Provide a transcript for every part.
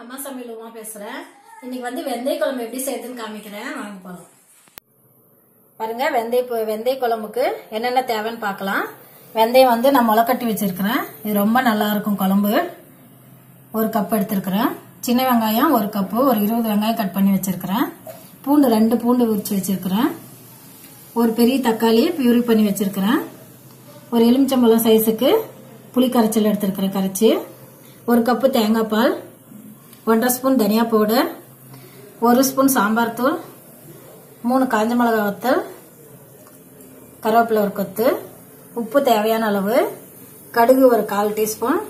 அம்மா சமையல் உமா பேசுறேன். இன்னைக்கு வந்து வெந்தய குழம்பு எப்படி செய்யுதுன்னு காமிக்கிறேன். வாங்க போகலாம் பாருங்க வெந்தய வெந்தய குழம்புக்கு என்னென்ன தேவைன்னு பார்க்கலாம். வெந்தயம் வந்து நான் முளைக்கட்டி வச்சிருக்கிறேன். இது ரொம்ப நல்லா இருக்கும் குழம்பு. ஒரு கப் எடுத்திருக்கிறேன். சின்ன வெங்காயம் ஒரு கப்பு ஒரு இருபது வெங்காயம் கட் பண்ணி வச்சிருக்கிறேன். பூண்டு ரெண்டு பூண்டு உரிச்சு வச்சிருக்கிறேன். ஒரு பெரிய தக்காளியை பியூரி பண்ணி வச்சிருக்கிறேன். ஒரு எலுமிச்சம்பழம் சைஸுக்கு புளி கரைச்சல் எடுத்திருக்கிறேன் கரைச்சி. ஒரு கப்பு தேங்காய் பால் ஒன்றரை ஸ்பூன் தனியா பவுடர் ஒரு ஸ்பூன் சாம்பார் தூள் மூணு காஞ்ச மிளகா வத்தல் கருவேப்பிலை ஒரு கொத்து உப்பு தேவையான அளவு கடுகு ஒரு கால் டீஸ்பூன்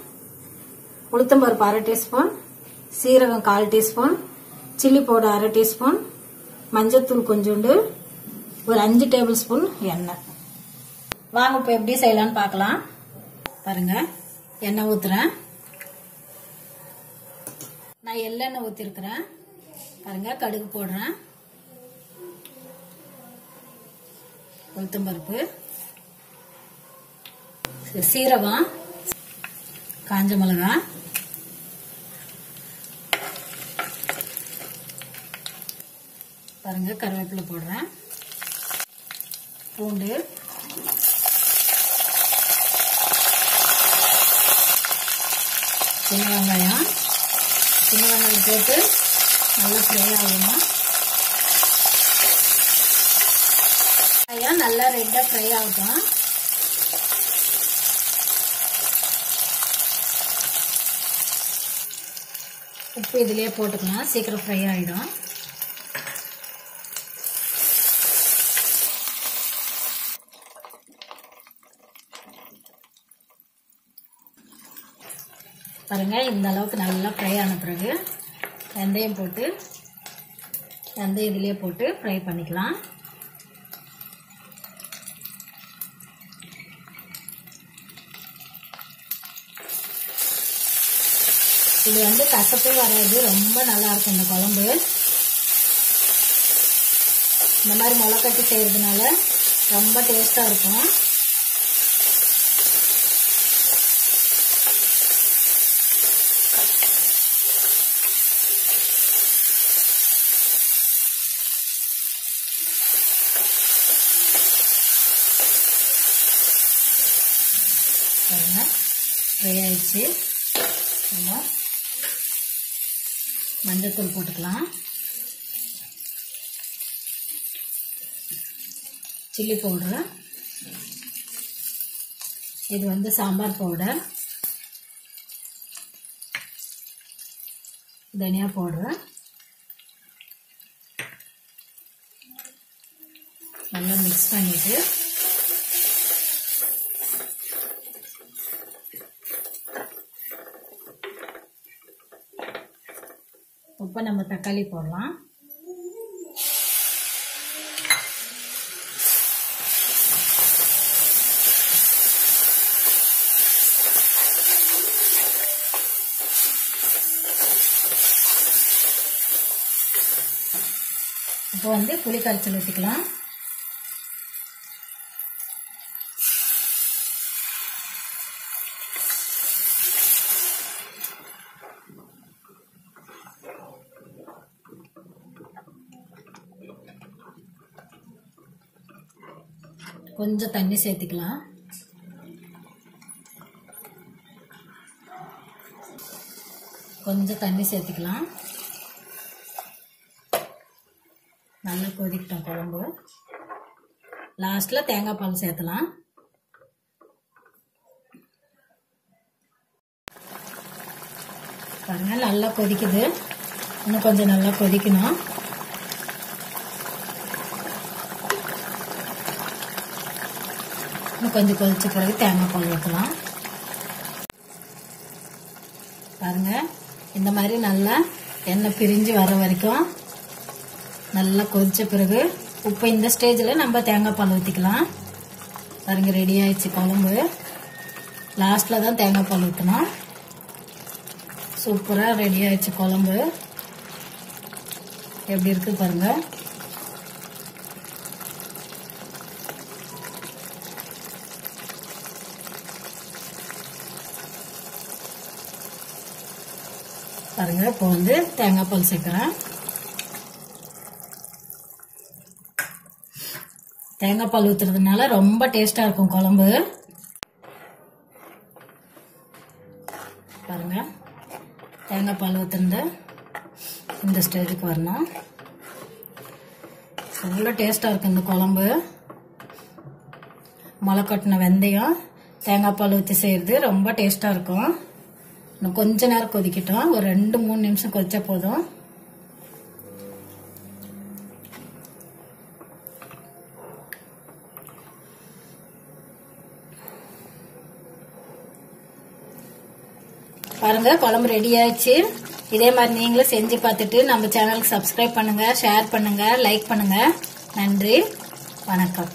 உளுத்தம்பருப்பு அரை டீஸ்பூன் சீரகம் கால் டீஸ்பூன் சில்லி பவுடர் அரை டீஸ்பூன் மஞ்சத்தூள் கொஞ்சோண்டு ஒரு அஞ்சு டேபிள் ஸ்பூன் எண்ணெய். வாங்க இப்போ எப்படி செய்யலான்னு பார்க்கலாம். பாருங்க எண்ணெய் ஊத்துறேன். நான் எள்ளெண்ணெய் ஊற்றிருக்கிறேன் பாருங்க கடுகு போடுறேன். உளுத்தம் பருப்பு சீரகம் காஞ்ச மிளகாய். பாருங்க கருவேப்பிலை போடுறேன். பூண்டு. சின்ன வெங்காயம். சின்ன வெங்காயம் போட்டு நல்லா ஃப்ரை ஆகணும். வெங்காயம் நல்லா ரெட்டாக ஃப்ரை ஆகும் உப்பு இதுலேயே போட்டுக்கலாம். சீக்கிரம் ஃப்ரை ஆகிடும் பாருங்க இந்த அளவுக்கு நல்லா ஃப்ரை ஆன பிறகு வெந்தயம் போட்டு வெந்தயம் இதுலயே போட்டு ஃப்ரை பண்ணிக்கலாம். இது வந்து கசப்பே வராது ரொம்ப நல்லா இருக்கும் இந்த குழம்பு. இந்த மாதிரி முளைக்கட்டி செய்யறதுனால ரொம்ப டேஸ்டா இருக்கும். பாருங்க. ஃப்ரை ஆயிடுச்சு. நல்லா மஞ்சத்தூள் போட்டுக்கலாம். சில்லி பவுடர் இது வந்து சாம்பார் பவுடர் தனியா பவுடர் நல்லா மிக்ஸ் பண்ணிட்டு இப்போ நம்ம தக்காளி போடலாம். இப்போ வந்து புளி கரைச்சல் ஊற்றிக்கலாம் கொஞ்சம் தண்ணி சேர்த்துக்கலாம். கொஞ்சம் தண்ணி சேர்த்துக்கலாம். நல்லா கொதிக்கிட்டோம் குழம்பு. லாஸ்ட்டில் தேங்காய் பால் சேர்த்தலாம். பாருங்க நல்லா கொதிக்குது. இன்னும் கொஞ்சம் நல்லா கொதிக்கணும். இன்னும் கொஞ்சம் கொதிச்ச பிறகு தேங்காய் பால் ஊற்றலாம் பாருங்க இந்த மாதிரி நல்லா எண்ணெய் பிரிஞ்சு வர வரைக்கும் நல்லா கொதிச்ச பிறகு இப்போ இந்த ஸ்டேஜில் நம்ம தேங்காய் பால் ஊற்றிக்கலாம் பாருங்க ரெடி ஆயிடுச்சு குழம்பு. லாஸ்ட்டில் தான் தேங்காய் பால் ஊற்றணும் சூப்பராக ரெடி ஆயிடுச்சு குழம்பு. எப்படி இருக்கு பாருங்கள் பாருங்க இப்போ வந்து தேங்காய் பால் சேர்க்குறேன். தேங்காய் பால் ஊற்றுறதுனால ரொம்ப டேஸ்டாக இருக்கும் குழம்பு. பாருங்க தேங்காய் பால் ஊற்றுனது இந்த ஸ்டேஜுக்கு வரணும். அவ்வளோ டேஸ்டாக இருக்கு இந்த குழம்பு. முளை கொட்டின வெந்தயம் தேங்காய் பால் ஊற்றி செய்கிறது ரொம்ப டேஸ்ட்டாக இருக்கும். இன்னும் கொஞ்ச நேரம் கொதிக்கட்டும். ஒரு ரெண்டு மூணு நிமிஷம் கொதிச்சா போதும். பாருங்க குழம்பு ரெடி ஆயிடுச்சு. இதே மாதிரி நீங்களும் செஞ்சு பார்த்துட்டு நம்ம சேனலுக்கு சப்ஸ்கிரைப் பண்ணுங்க ஷேர் பண்ணுங்க லைக் பண்ணுங்க. நன்றி. வணக்கம்.